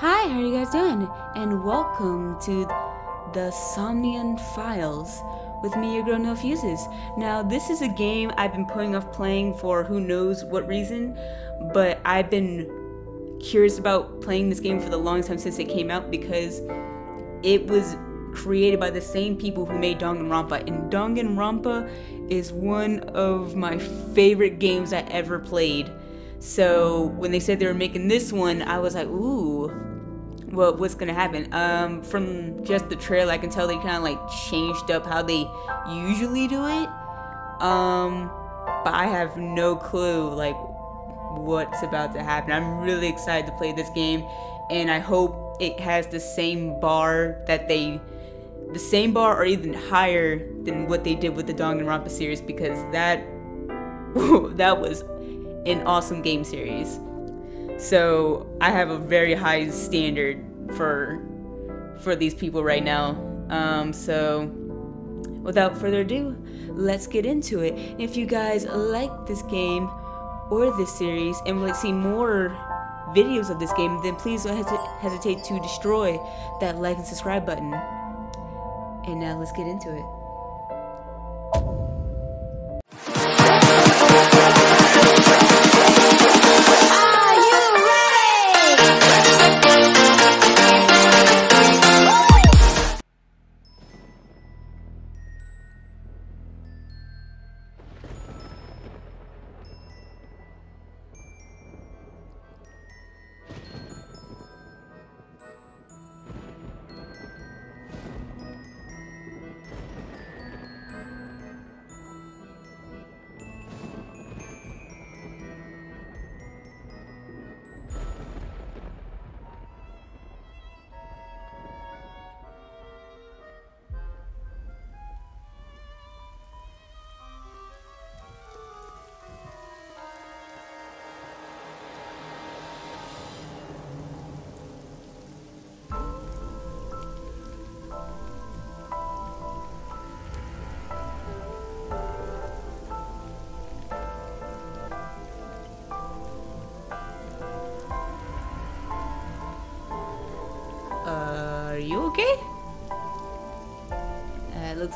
Hi, how are you guys doing? And welcome to the Somnium Files with me, your girl No Fuses. Now, this is a game I've been putting off playing for who knows what reason, but I've been curious about playing this game for the longest time since it came out because it was created by the same people who made Danganronpa, and Danganronpa is one of my favorite games I ever played. So when they said they were making this one, I was like, ooh, what what's gonna happen? Um, from just the trailer, I can tell they kind of like changed up how they usually do it. Um, but I have no clue like what's about to happen. I'm really excited to play this game, and I hope it has the same bar that they, the same bar or even higher than what they did with the Danganronpa series because that, that was an awesome game series. So I have a very high standard for for these people right now. Um, so without further ado, let's get into it. If you guys like this game or this series and would like to see more videos of this game, then please don't hes- hesitate to destroy that like and subscribe button. And now let's get into it.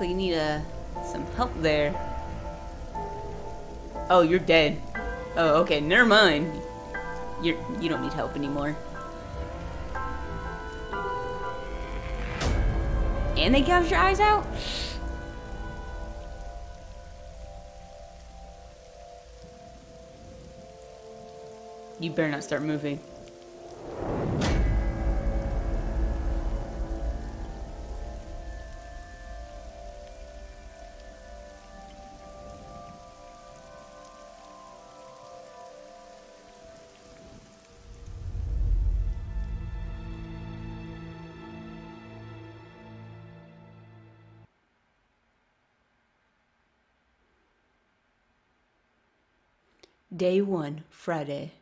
You need uh, some help there. Oh, you're dead. Oh, okay, never mind. You're, you don't need help anymore. And they gouged your eyes out? You better not start moving. Day one, Friday.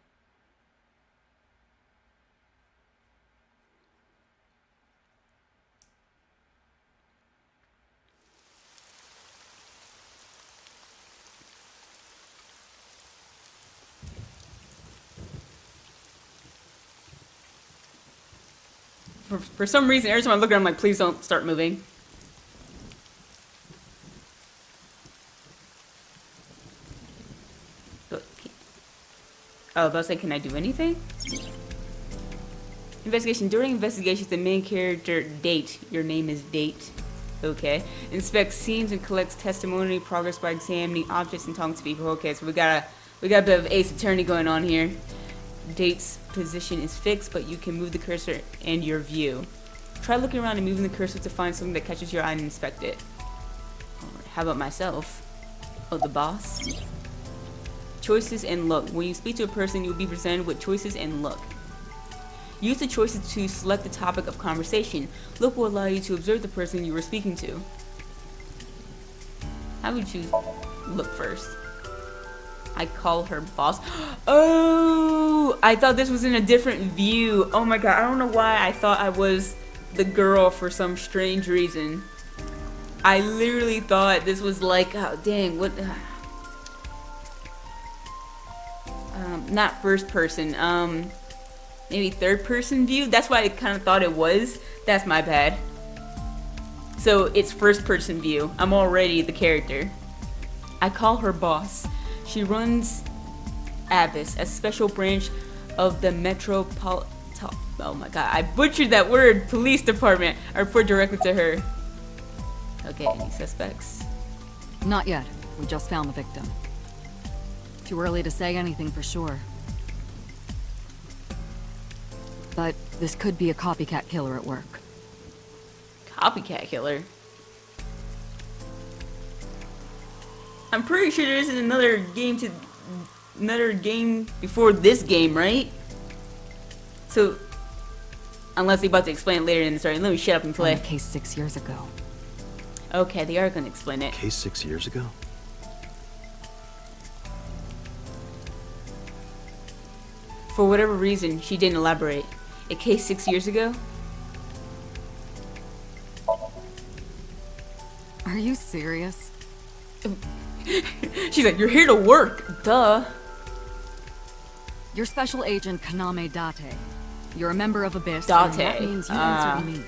For, for some reason, every time I look at him, I'm like, please don't start moving. But, oh, about to say, can I do anything? Investigation. During investigations, the main character, Date, your name is Date, okay, inspects scenes and collects testimony, progress by examining objects and talking to people. Okay, so we got a, we got a bit of Ace Attorney going on here. Date's position is fixed, but you can move the cursor and your view. Try looking around and moving the cursor to find something that catches your eye and inspect it. How about myself? Oh, the boss? Choices and look. When you speak to a person, you'll be presented with choices and look. Use the choices to select the topic of conversation. Look will allow you to observe the person you were speaking to. How would you look first? I call her boss. Oh, I thought this was in a different view. Oh my god, I don't know why I thought I was the girl for some strange reason. I literally thought this was like, oh dang, what? Uh, Um, not first person. Um, maybe third person view. That's why I kind of thought it was. That's my bad. So it's first person view. I'm already the character. I call her boss. She runs ABIS, a special branch of the Metropolitan. Oh my god, I butchered that word. Police department. I report directly to her. Okay, any suspects? Not yet. We just found the victim. Too early to say anything for sure. But this could be a copycat killer at work. Copycat killer? I'm pretty sure there isn't another game to another game before this game, right? So, unless they're about to explain it later in the story, let me shut up and play. On case six years ago. Okay, they are gonna explain it. Case six years ago? For whatever reason, she didn't elaborate. A case six years ago? Are you serious? She's like, you're here to work. Duh. You're Special Agent Kaname Date. You're a member of ABIS, Date. and that means you Ah. answer to me.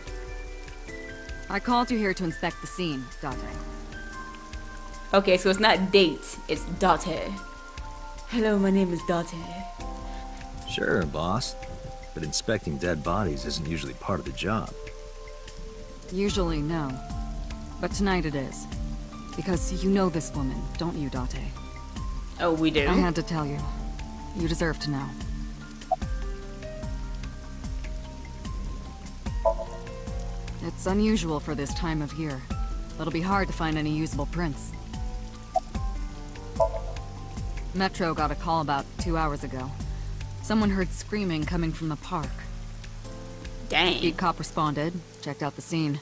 I called you here to inspect the scene, Date. Okay, so it's not date, it's Date. Hello, my name is Date. Sure, boss. But inspecting dead bodies isn't usually part of the job. Usually, no. But tonight it is. Because you know this woman, don't you, Date? Oh, we do? I had to tell you. You deserve to know. It's unusual for this time of year. It'll be hard to find any usable prints. Metro got a call about two hours ago. Someone heard screaming coming from the park. Dang. Beat cop responded, checked out the scene.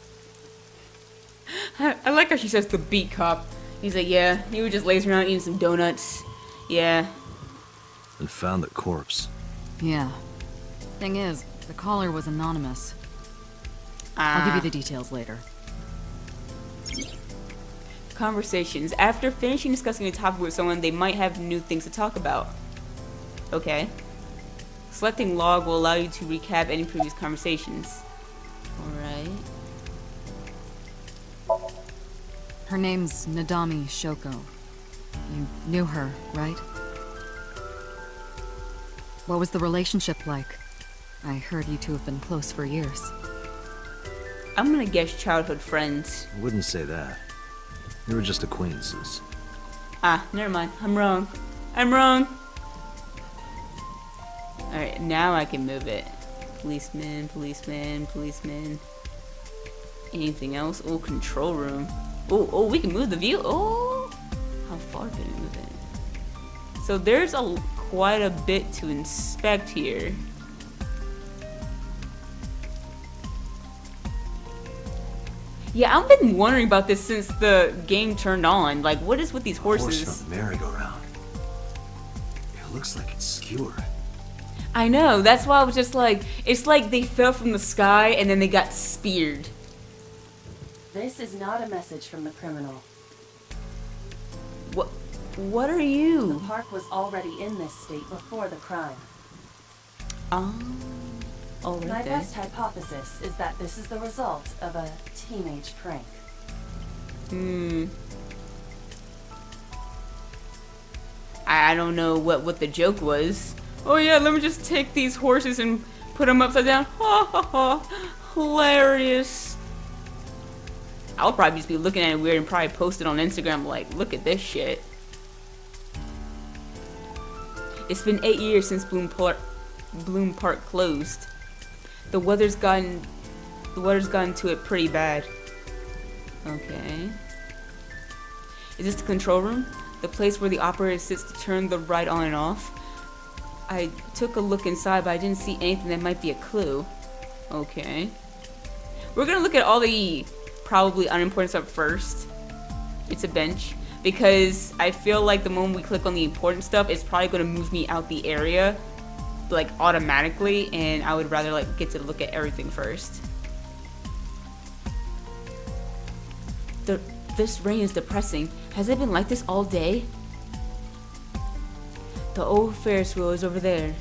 I, I like how she says the beat cop. He's like, yeah, he was just lazing around eating some donuts. Yeah. And found the corpse. Yeah. Thing is, the caller was anonymous. I'll give Ah. you the details later. Conversations. After finishing discussing a topic with someone, they might have new things to talk about. Okay. Selecting log will allow you to recap any previous conversations. Alright. Her name's Nadami Shoko. You knew her, right? What was the relationship like? I heard you two have been close for years. I'm gonna guess childhood friends. I wouldn't say that. They were just acquaintances. Ah, never mind. I'm wrong. I'm wrong. Alright, now I can move it. Policeman, policeman, policeman. Anything else? Oh, control room. Oh, oh, we can move the view. Oh, how far can we move it? So there's a quite a bit to inspect here. Yeah, I've been wondering about this since the game turned on. Like, what is with these Horse horses? from merry-go-round. It looks like it's skewered. I know. That's why I was just like, it's like they fell from the sky and then they got speared. This is not a message from the criminal. What? What are you? The park was already in this state before the crime. Um. Oh, My best hypothesis is that this is the result of a teenage prank. Hmm. I I don't know what what the joke was. Oh yeah, let me just take these horses and put them upside down. Ha ha ha! Hilarious. I'll probably just be looking at it weird and probably post it on Instagram like, look at this shit. It's been eight years since Bloom Park, Bloom Park closed. The weather's gotten, the weather's gotten to it pretty bad. Okay. Is this the control room? The place where the operator sits to turn the ride on and off? I took a look inside, but I didn't see anything that might be a clue. Okay. We're gonna look at all the probably unimportant stuff first. It's a bench. Because I feel like the moment we click on the important stuff, it's probably gonna move me out the area like automatically and I would rather like get to look at everything first. The, this rain is depressing. Has it been like this all day? The old Ferris wheel is over there.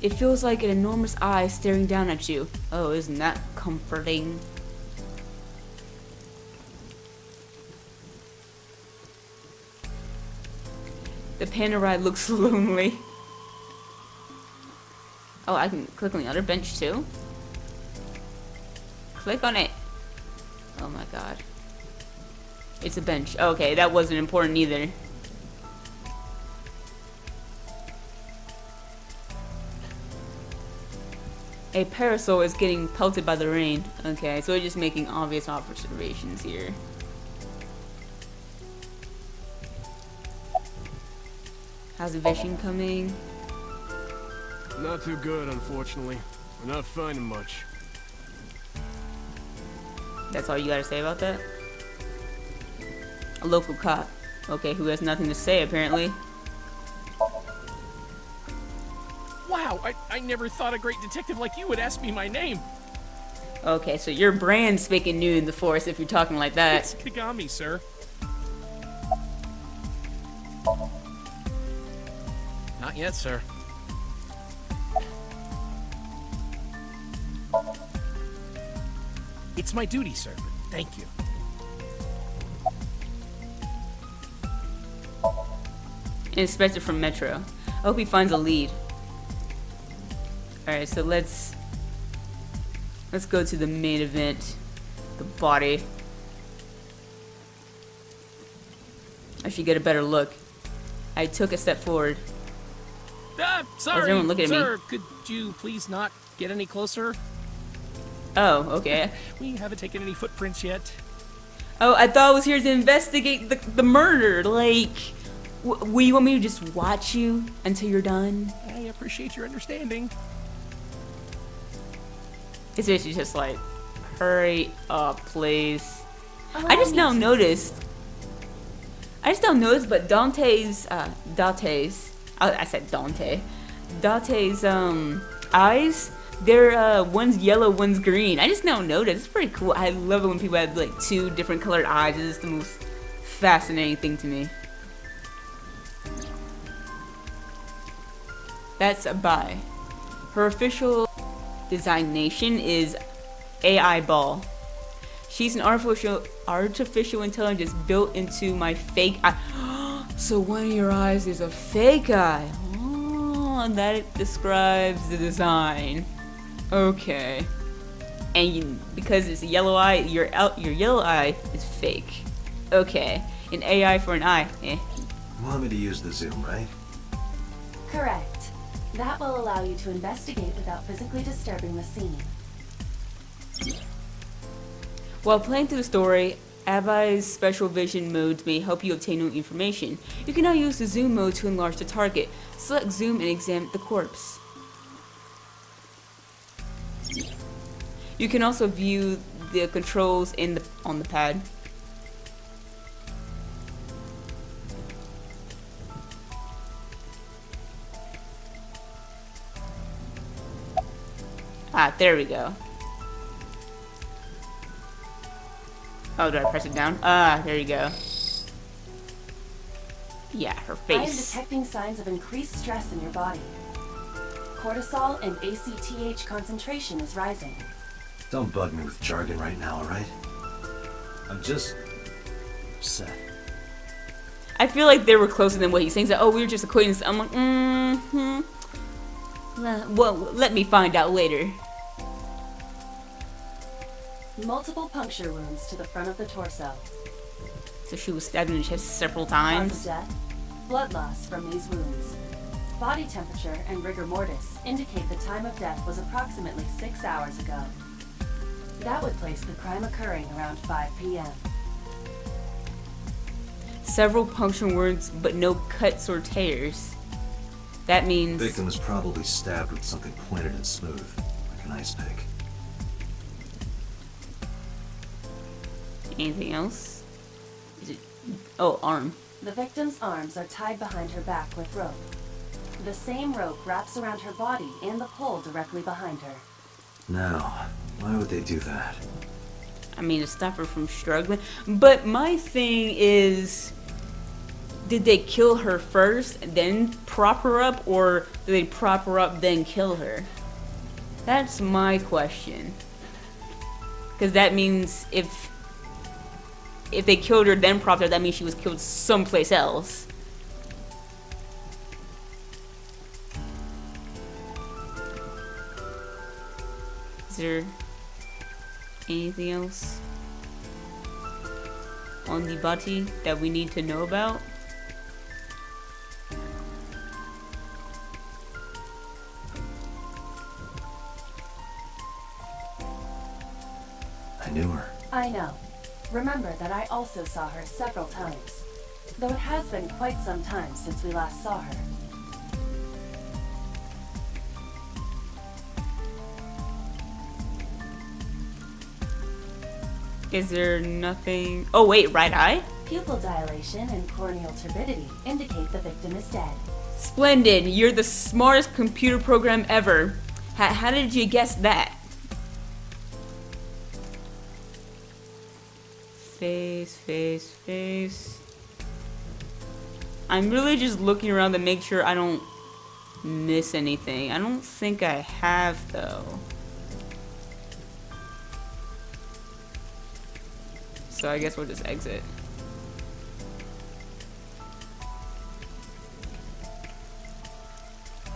It feels like an enormous eye staring down at you. Oh, isn't that comforting? The panda ride looks lonely. Oh, I can click on the other bench too? Click on it. Oh my god. It's a bench. Okay, that wasn't important either. A parasol is getting pelted by the rain. Okay, so we're just making obvious observations here. How's the vision coming? Not too good, unfortunately. We're not finding much. That's all you gotta say about that? A local cop. Okay, who has nothing to say apparently. Wow, I, I never thought a great detective like you would ask me my name. Okay, so you're brand speaking new in the force if you're talking like that. It's Kagami, sir. Not yet, sir. It's my duty, sir. Thank you. Inspector from Metro. I hope he finds a lead. Alright, so let's let's go to the main event. The body. I should get a better look. I took a step forward. Ah, sorry, everyone looking at me? sir. Could you please not get any closer? Oh, okay. We haven't taken any footprints yet. Oh, I thought I was here to investigate the, the murder. Like, w- will you want me to just watch you until you're done? I appreciate your understanding. It's basically just like, hurry up, please. I just to- noticed. I just now noticed, but Dante's, uh, Dante's, I, I said Dante. Dante's, um, eyes, they're, uh, one's yellow, one's green. I just now noticed. It's pretty cool. I love it when people have, like, two different colored eyes. It's the most fascinating thing to me. That's Aiba. Her official designation is AI Ball. She's an artificial artificial intelligence built into my fake eye. so one of your eyes is a fake eye. Oh, that describes the design. Okay. And you, because it's a yellow eye, your out your yellow eye is fake. Okay. An AI for an eye. Eh. You want me to use the zoom, right? Correct. That will allow you to investigate without physically disturbing the scene. While playing through the story, Aiba's special vision modes may help you obtain new information. You can now use the zoom mode to enlarge the target. Select zoom and examine the corpse. You can also view the controls in the on the pad. Ah, there we go. Oh, did I press it down? Ah, there you go. Yeah, her face. I am detecting signs of increased stress in your body. Cortisol and ACTH concentration is rising. Don't bug me with jargon right now, alright? I'm just... upset. I feel like they were closer than what he's saying. He's like, oh, we were just acquaintances. I'm like, mm-hmm. Well, let me find out later. Multiple puncture wounds to the front of the torso. So she was stabbed in the chest several times. Cause times. of death, blood loss from these wounds. Body temperature and rigor mortis indicate the time of death was approximately six hours ago. That would place the crime occurring around 5 p.m. Several puncture wounds, but no cuts or tears. That means The Victim was probably stabbed with something pointed and smooth, like an ice pick. Anything else? Is it? Oh, arm. The victim's arms are tied behind her back with rope. The same rope wraps around her body and the pole directly behind her. Now, why would they do that? I mean, to stop her from struggling. But my thing is, did they kill her first then prop her up, or did they prop her up then kill her? That's my question. Because that means if if they killed her then propped her, that means she was killed someplace else. Is there anything else on the body that we need to know about? I knew her. I know. Remember that I also saw her several times. Though it has been quite some time since we last saw her. Is there nothing? Oh wait, right eye? Pupil dilation and corneal turbidity indicate the victim is dead. Splendid! You're the smartest computer program ever. How, how did you guess that? Face, face, face. I'm really just looking around to make sure I don't miss anything. I don't think I have though. So I guess we'll just exit.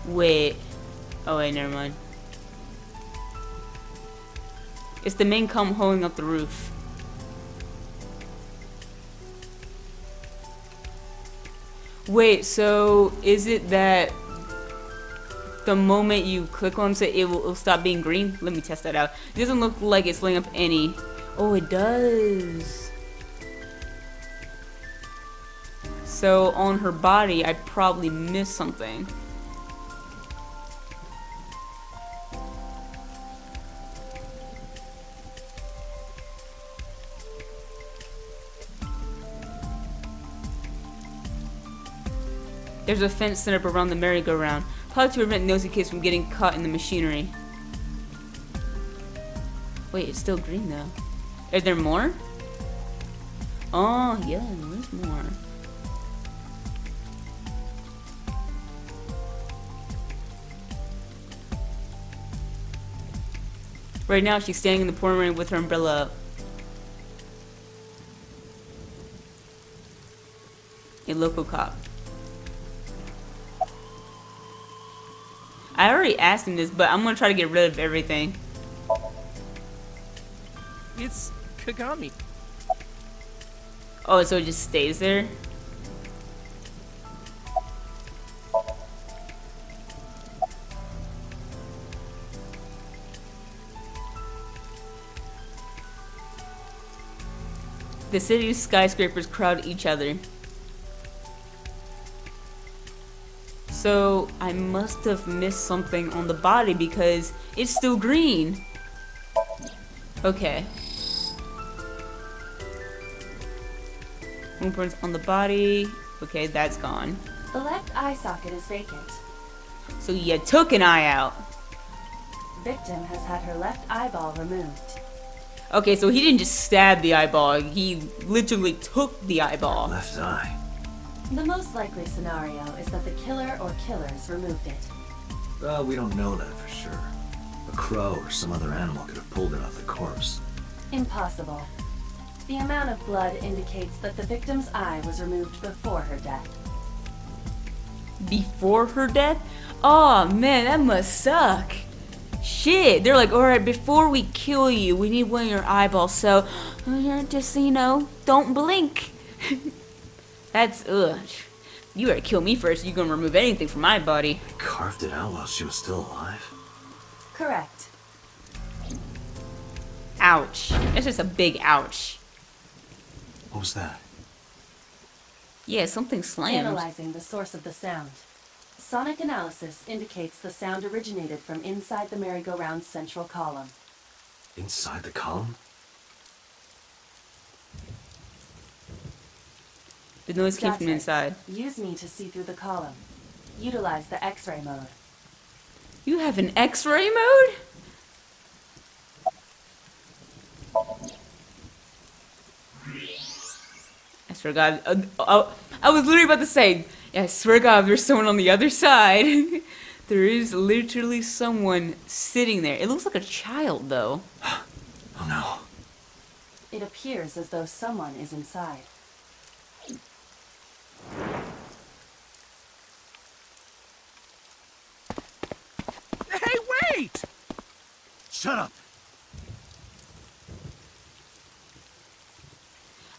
Wait. Oh wait, never mind. It's the main cum holding up the roof. Wait, so is it that the moment you click on it, it will, it will stop being green? Let me test that out. It doesn't look like it's laying up any. Oh, it does. So on her body, I probably missed something. There's a fence set up around the merry-go-round, probably to prevent nosy kids from getting caught in the machinery. Wait, it's still green though. Are there more? Oh, yeah, there's more. Right now, she's standing in the pouring rain with her umbrella up. A local cop. I already asked him this, but I'm gonna try to get rid of everything. It's Kagami. Oh, so it just stays there? The city's skyscrapers crowd each other. So I must have missed something on the body because it's still green. Okay. Moonprints on the body. Okay, that's gone. The left eye socket is vacant. So you took an eye out. Victim has had her left eyeball removed. Okay, so he didn't just stab the eyeball, he literally took the eyeball. Left eye. The most likely scenario is that the killer or killers removed it. Well, we don't know that for sure. A crow or some other animal could have pulled it off the corpse. Impossible. The amount of blood indicates that the victim's eye was removed before her death. Before her death? Oh man, that must suck. Shit, they're like, alright, before we kill you, we need one of your eyeballs, so uh, just so you know, don't blink. That's ugh. You gotta kill me first, you gonna remove anything from my body. Carved it out while she was still alive. Correct. Ouch. That's just a big ouch. What was that? Yeah, something slammed. Analyzing the source of the sound. Sonic analysis indicates the sound originated from inside the merry-go-round's central column. Inside the column? The noise came from Gotcha. inside. Use me to see through the column. Utilize the X-ray mode. You have an X-ray mode? I swear to God, uh, uh, I was literally about to say, yeah, I swear to God, there's someone on the other side. there is literally someone sitting there. It looks like a child, though. Oh no. It appears as though someone is inside. Hey, wait! Shut up!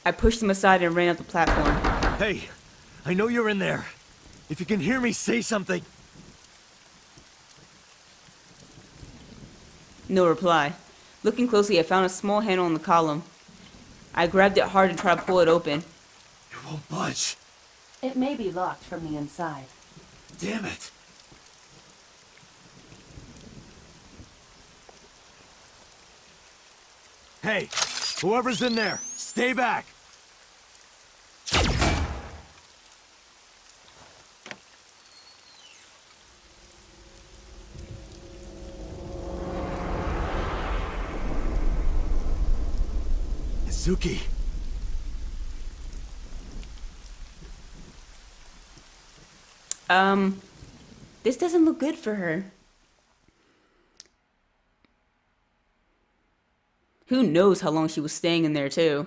I pushed him aside and ran up the platform. Hey, I know you're in there. If you can hear me, say something. No reply. Looking closely, I found a small handle on the column. I grabbed it hard and tried to pull it open. It won't budge. It may be locked from the inside. Damn it. Hey, whoever's in there, stay back. Suki. Um, this doesn't look good for her. Who knows how long she was staying in there, too.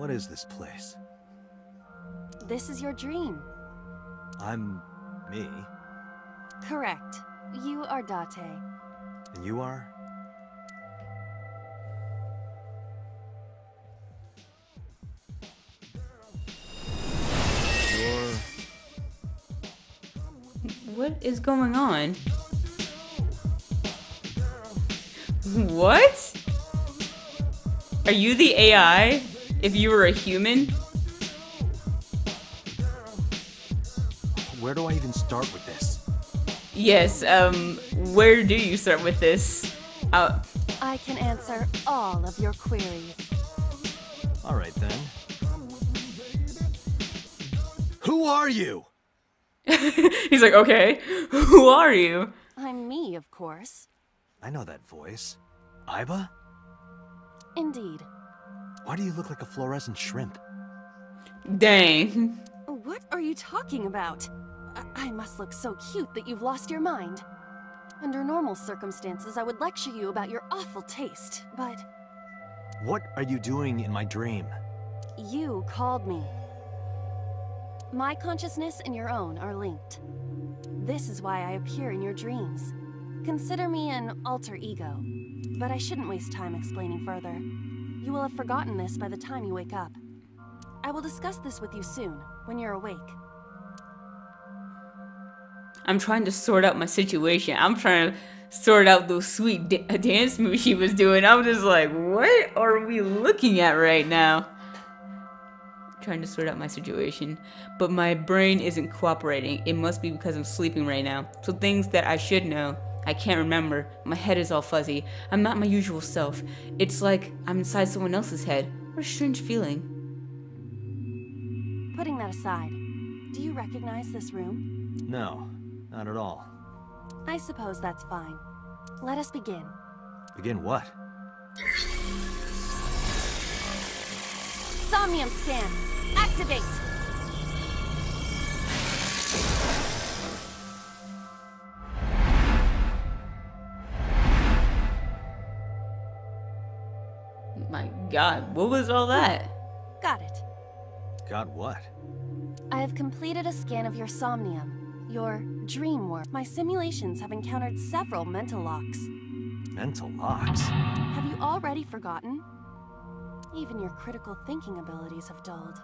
What is this place? This is your dream. I'm me, Correct. You are Date. and you are? You're... What is going on? What? Are you the AI if you were a human? Where do I even start with this? Yes, um, where do you start with this? Uh, I can answer all of your queries. All right then. Who are you? he's like, okay, who are you? I'm me, of course. I know that voice. Aiba? Indeed. Why do you look like a fluorescent shrimp? Dang. What are you talking about? I, I must look so cute that you've lost your mind. Under normal circumstances, I would lecture you about your awful taste, but What are you doing in my dream? you called me. My consciousness and your own are linked. This is why I appear in your dreams. Consider me an alter ego, but I shouldn't waste time explaining further. You will have forgotten this by the time you wake up. I will discuss this with you soon, when you're awake. I'm trying to sort out my situation. I'm trying to sort out those sweet da- dance moves she was doing. I'm just like, what are we looking at right now? Trying to sort out my situation, but my brain isn't cooperating. It must be because I'm sleeping right now. So things that I should know, I can't remember. My head is all fuzzy. I'm not my usual self. It's like I'm inside someone else's head. What a strange feeling. Putting that aside, do you recognize this room? No, not at all. I suppose that's fine. Let us begin. Begin what? Somnium scan! Activate! God, what was all that? Got it. Got what? I have completed a scan of your somnium, your dream work. My simulations have encountered several mental locks. Mental locks? Have you already forgotten? Even your critical thinking abilities have dulled.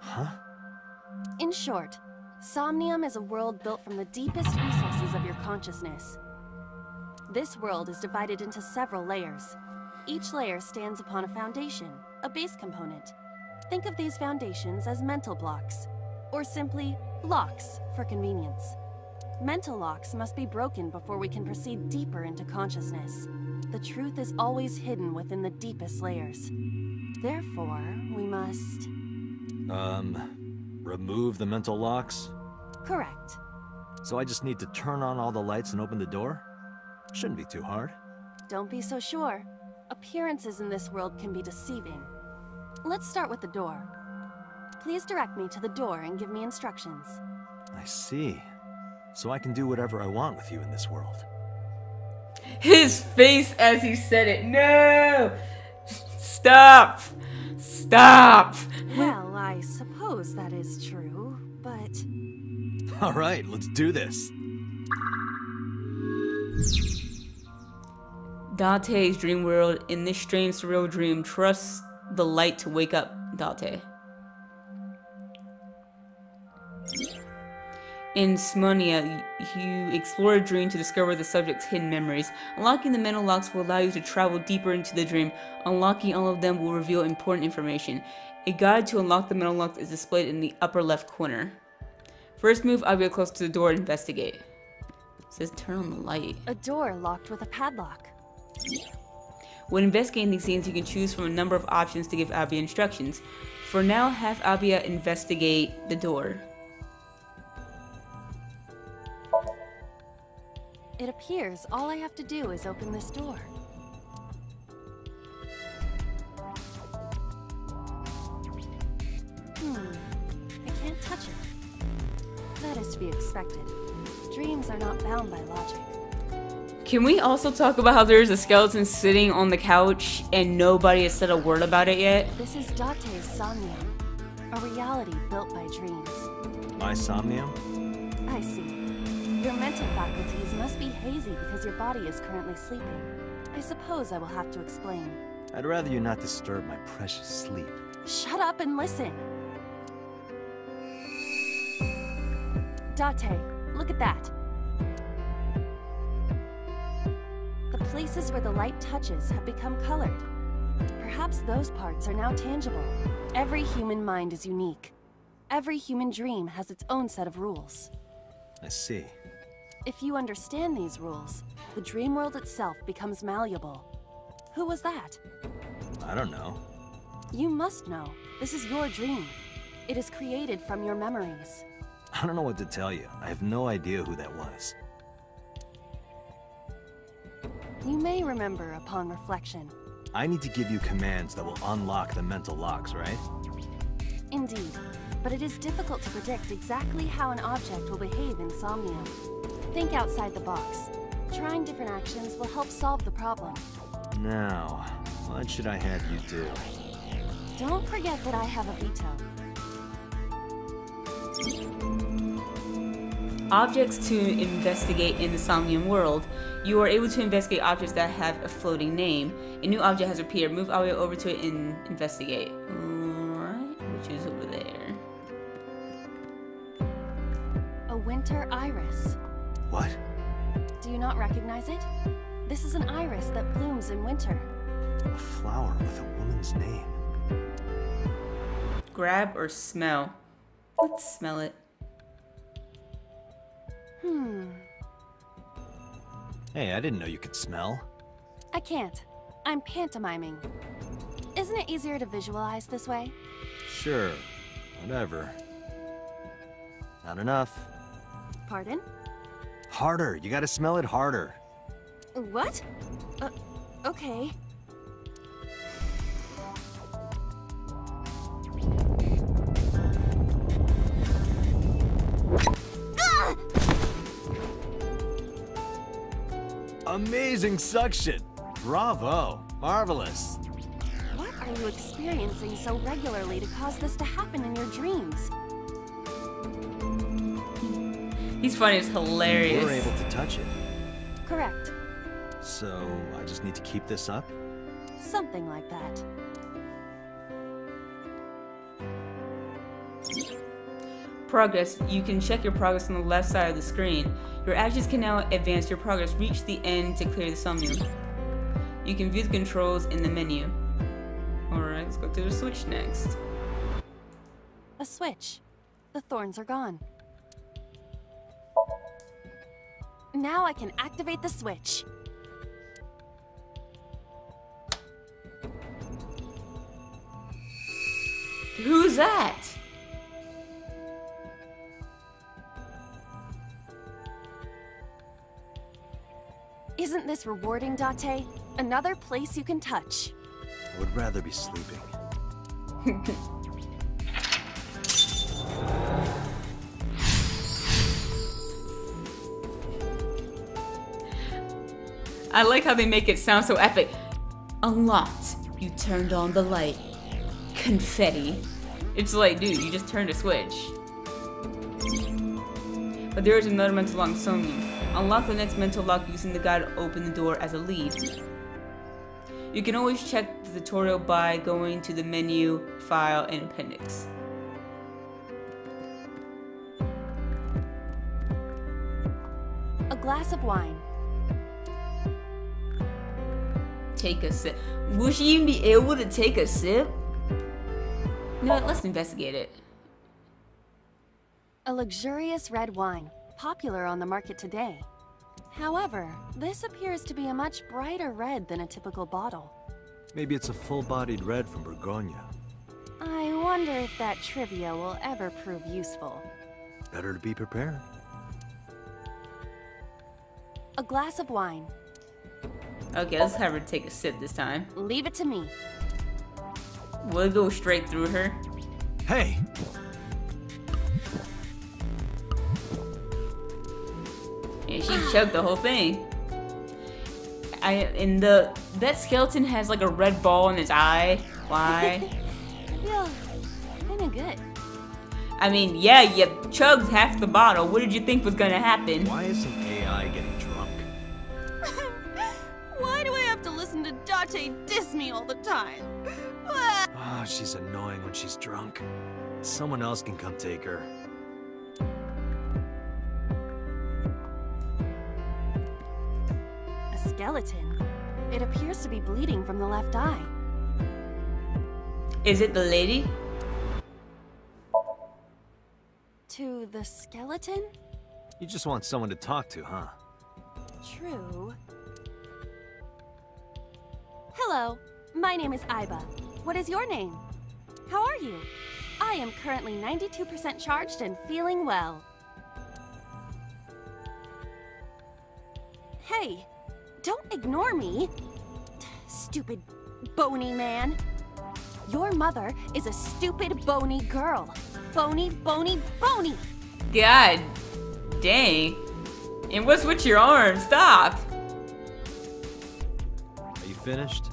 Huh? In short, Somnium is a world built from the deepest recesses of your consciousness. This world is divided into several layers. Each layer stands upon a foundation, a base component. Think of these foundations as mental blocks, or simply locks for convenience. Mental locks must be broken before we can proceed deeper into consciousness. The truth is always hidden within the deepest layers. Therefore, we must... Um, remove the mental locks? Correct. So I just need to turn on all the lights and open the door? Shouldn't be too hard. Don't be so sure. Appearances in this world can be deceiving. Let's start with the door. Please direct me to the door and give me instructions. I see. So I can do whatever I want with you in this world. His face as he said it. No! Stop! Stop! Well, I suppose that is true, but... Alright, let's do this. Dante's dream world. In this strange, surreal dream, trust the light to wake up Dante. In Somnium, you explore a dream to discover the subject's hidden memories. Unlocking the mental locks will allow you to travel deeper into the dream. Unlocking all of them will reveal important information. A guide to unlock the mental locks is displayed in the upper left corner. First move, I'll get close to the door and investigate. It says turn on the light. A door locked with a padlock. When investigating these scenes, you can choose from a number of options to give Aiba instructions. For now, have Aiba investigate the door. It appears all I have to do is open this door. Hmm, I can't touch it. That is to be expected. Dreams are not bound by logic. Can we also talk about how there's a skeleton sitting on the couch and nobody has said a word about it yet? This is Date's Somnium, a reality built by dreams. My somnium? I see. Your mental faculties must be hazy because your body is currently sleeping. I suppose I will have to explain. I'd rather you not disturb my precious sleep. Shut up and listen! Date, look at that. Places where the light touches have become colored. Perhaps those parts are now tangible. Every human mind is unique. Every human dream has its own set of rules. I see. If you understand these rules, the dream world itself becomes malleable. Who was that? I don't know. You must know. This is your dream. It is created from your memories. I don't know what to tell you. I have no idea who that was. You may remember upon reflection. I need to give you commands that will unlock the mental locks, right? Indeed. But it is difficult to predict exactly how an object will behave in Somnium. Think outside the box. Trying different actions will help solve the problem. Now, what should I have you do? Don't forget that I have a veto. Objects to investigate in the Somnium world. You are able to investigate objects that have a floating name. A new object has appeared. Move Aiba over to it and investigate. Alright, which is over there. A winter iris. What? Do you not recognize it? This is an iris that blooms in winter. A flower with a woman's name. Grab or smell? Let's smell it. Hmm. Hey, I didn't know you could smell. I can't. I'm pantomiming. Isn't it easier to visualize this way? Sure, whatever. Not enough. Pardon? Harder, you gotta smell it harder. What? Uh, okay. Amazing suction! Bravo! Marvelous! What are you experiencing so regularly to cause this to happen in your dreams? He's funny. It's hilarious. We're able to touch it. Correct. So I just need to keep this up? Something like that. Progress. You can check your progress on the left side of the screen. Your actions can now advance your progress. Reach the end to clear the somnium. You can view the controls in the menu. Alright, let's go to the switch next. A switch. The thorns are gone. Now I can activate the switch. Who's that? This rewarding, Date? Another place you can touch. I would rather be sleeping. I like how they make it sound so epic. Unlocked. You turned on the light. Confetti. It's like, dude, you just turned a switch. But there is another mental lock somnium. Unlock the next mental lock using the guide to open the door as a lead. You can always check the tutorial by going to the menu, file, and appendix. A glass of wine. Take a sip. Will she even be able to take a sip? No, let's investigate it. A luxurious red wine, popular on the market today. However, this appears to be a much brighter red than a typical bottle. Maybe it's a full-bodied red from Bourgogne. I wonder if that trivia will ever prove useful. Better to be prepared. A glass of wine. Okay, let's have her take a sip this time. Leave it to me. We'll go straight through her? Hey! And she chugged the whole thing. I and the that skeleton has like a red ball in his eye. Why? I feel kinda good. I mean, yeah, you chugged half the bottle. What did you think was gonna happen? Why isn't AI getting drunk? Why do I have to listen to Date diss me all the time? Oh, she's annoying when she's drunk. Someone else can come take her. Skeleton. It appears to be bleeding from the left eye. Is it the lady? To the skeleton? You just want someone to talk to, huh? True. Hello, my name is Aiba. What is your name? How are you? I am currently 92% charged and feeling well. Hey, don't ignore me. Stupid bony man. Your mother is a stupid bony girl. Bony, bony, bony. God dang. And what's with your arm? Stop. Are you finished?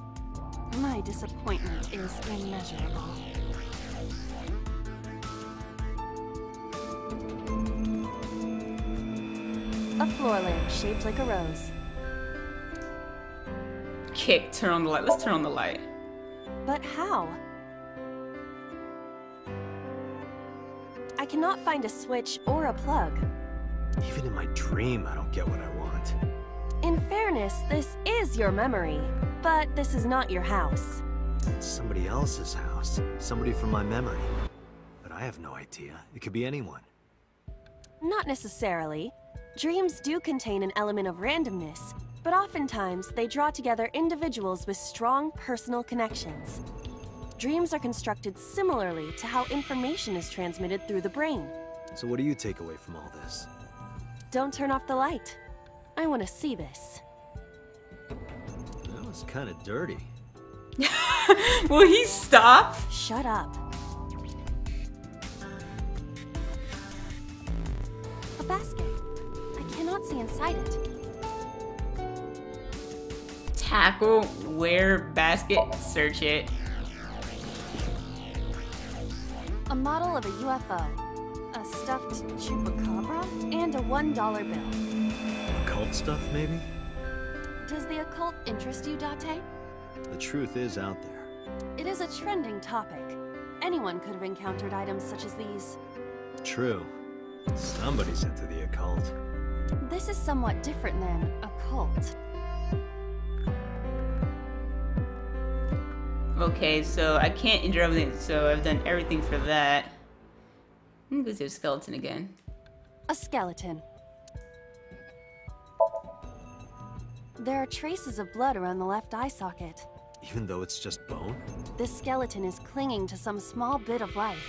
My disappointment is immeasurable. A floor lamp shaped like a rose. Kick, turn on the light. Let's turn on the light. But how? I cannot find a switch or a plug. Even in my dream, I don't get what I want. In fairness, this is your memory, but this is not your house. It's somebody else's house. Somebody from my memory. But I have no idea. It could be anyone. Not necessarily. Dreams do contain an element of randomness, but oftentimes they draw together individuals with strong personal connections. Dreams are constructed similarly to how information is transmitted through the brain. So what do you take away from all this? Don't turn off the light. I want to see this. That was kind of dirty. Will he stop? Shut up. A basket. I cannot see inside it. Tackle, where, basket, search it. A model of a UFO. A a stuffed chupacabra, and a $1 bill. Occult stuff, maybe? Does the occult interest you, Date? The truth is out there. It is a trending topic. Anyone could have encountered items such as these. True. Somebody's into the occult. This is somewhat different than occult. Okay, so I can't enter everything, so I've done everything for that. I'm gonna go to a skeleton again. A skeleton. There are traces of blood around the left eye socket. Even though it's just bone? This skeleton is clinging to some small bit of life.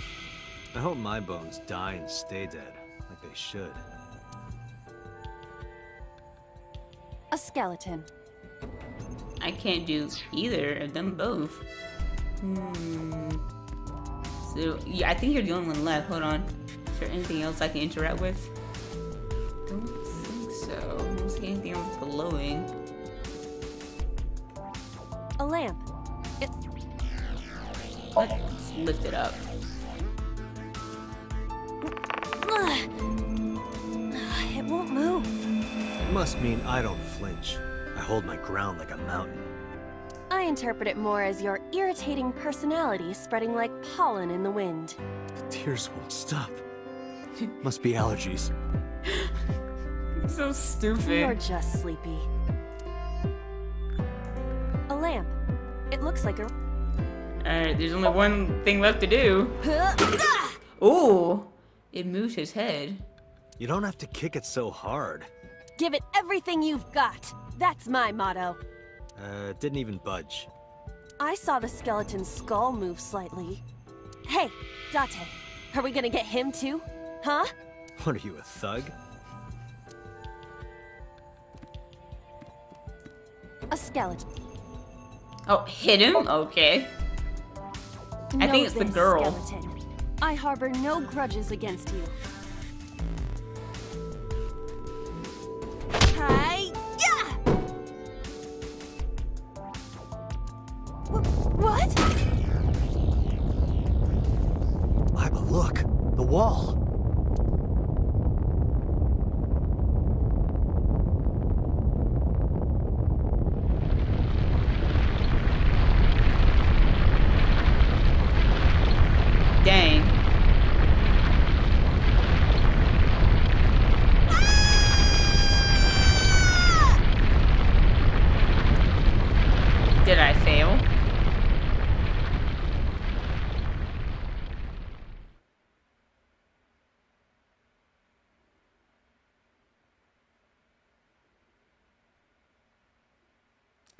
I hope my bones die and stay dead, like they should. A skeleton. I can't do either. I've done both. Hmm. So, yeah, I think you're the only one left. Hold on. Is there anything else I can interact with? Don't think so. I don't see anything else glowing. A lamp. It Let's lift it up. it won't move. It must mean I don't flinch. I hold my ground like a mountain. I interpret it more as your irritating personality spreading like pollen in the wind. The tears won't stop. Must be allergies. So stupid. You're just sleepy. A lamp. It looks like a. Alright, there's only one thing left to do. Ooh! It moved his head. You don't have to kick it so hard. Give it everything you've got. That's my motto. Uh, didn't even budge. I saw the skeleton's skull move slightly. Hey, Date, are we gonna get him too? Huh? What are you, a thug? A skeleton. Oh, hit him? Okay. I Know think it's the girl. Skeleton. I harbor no grudges against you.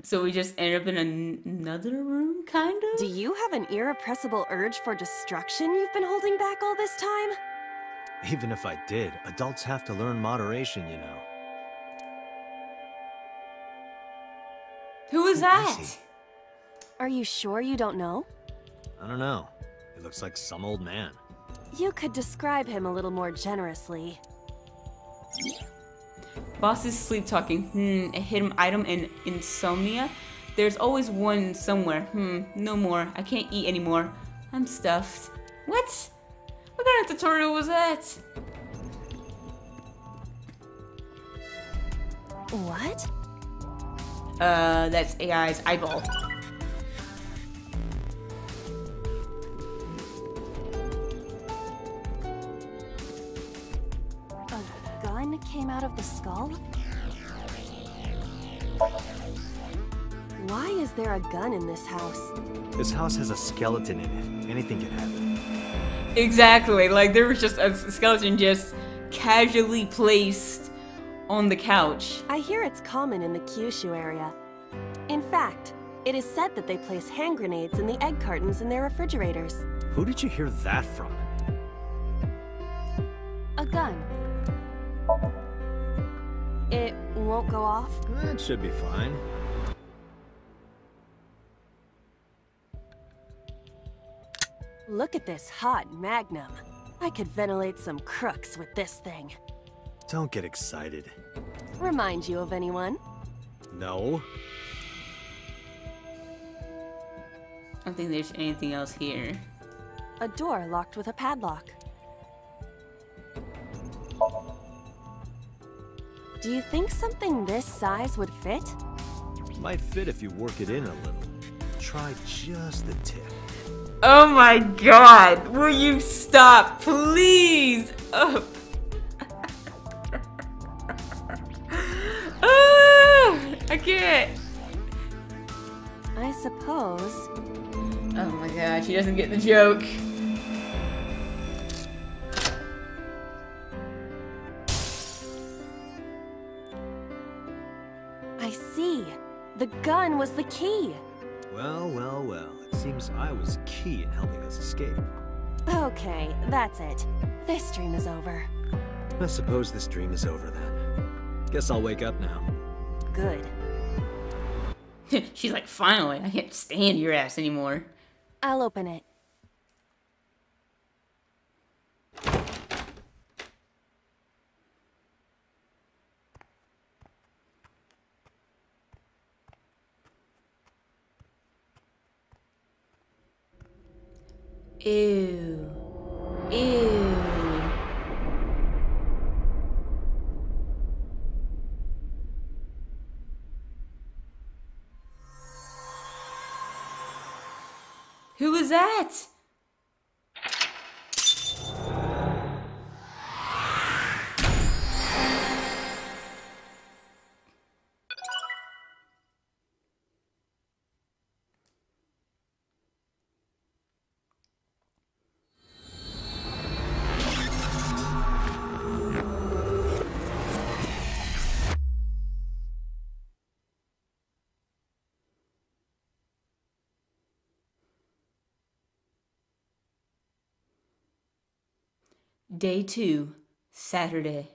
So we just ended up in an- another room, kind of? Do you have an irrepressible urge for destruction you've been holding back all this time? Even if I did, adults have to learn moderation, you know. Who was Who that? is? Are you sure you don't know? I don't know. He looks like some old man. You could describe him a little more generously. Boss is sleep talking. Hmm, a hidden item in insomnia. There's always one somewhere. Hmm, no more. I can't eat anymore. I'm stuffed. What? What kind of tutorial was that? What? Uh, that's AI's eyeball. A came out of the skull? Why is there a gun in this house? This house has a skeleton in it. Anything can happen. Exactly. Like there was just a skeleton just casually placed on the couch. I hear it's common in the Kyushu area. In fact, it is said that they place hand grenades in the egg cartons in their refrigerators. Who did you hear that from? A gun. It won't go off? That should be fine. Look at this hot magnum. I could ventilate some crooks with this thing. Don't get excited. Remind you of anyone? No? I don't think there's anything else here. A door locked with a padlock. Do you think something this size would fit? Might fit if you work it in a little. Try just the tip. Oh my god! Will you stop, please? Oh. Ah, I can't. I suppose. Oh my god, she doesn't get the joke. Gun was the key. Well, well, well. It seems I was key in helping us escape. Okay, that's it. This dream is over. I suppose this dream is over then. Guess I'll wake up now. Good. She's like, finally, I can't stand your ass anymore. I'll open it. Ew. Ew. Who was that? Day two, Saturday.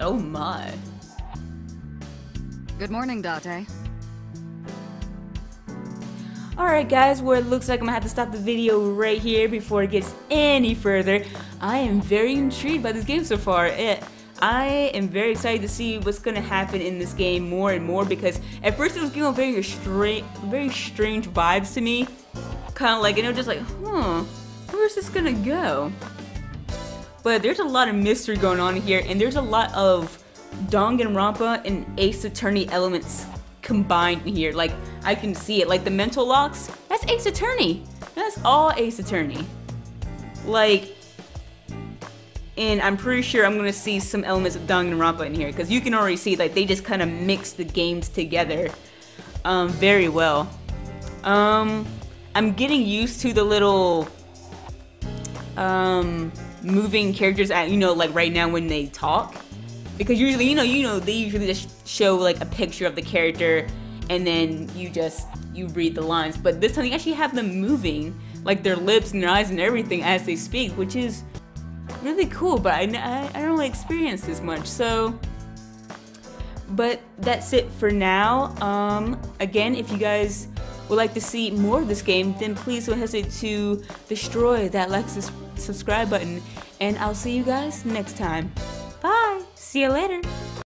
Oh my. Good morning, Date. Alright guys, well it looks like I'm gonna have to stop the video right here before it gets any further. I am very intrigued by this game so far. It, I am very excited to see what's gonna happen in this game more and more because at first it was giving very strange, very strange vibes to me. Kind of like, you know, just like, huh, where's this gonna go? But there's a lot of mystery going on here and there's a lot of Danganronpa and Ace Attorney elements combined here. Like, I can see it. Like, the mental locks, that's Ace Attorney. That's all Ace Attorney. Like, and I'm pretty sure I'm gonna see some elements of Danganronpa in here because you can already see like they just kind of mix the games together um, very well. Um, I'm getting used to the little um, moving characters at you know like right now when they talk because usually you know you know they usually just show like a picture of the character and then you just you read the lines. But this time you actually have them moving like their lips and their eyes and everything as they speak which is really cool but I, I, I don't really experience this much so. But that's it for now. Um again if you guys would like to see more of this game then please don't hesitate to destroy that like subscribe button and I'll see you guys next time. Bye see you later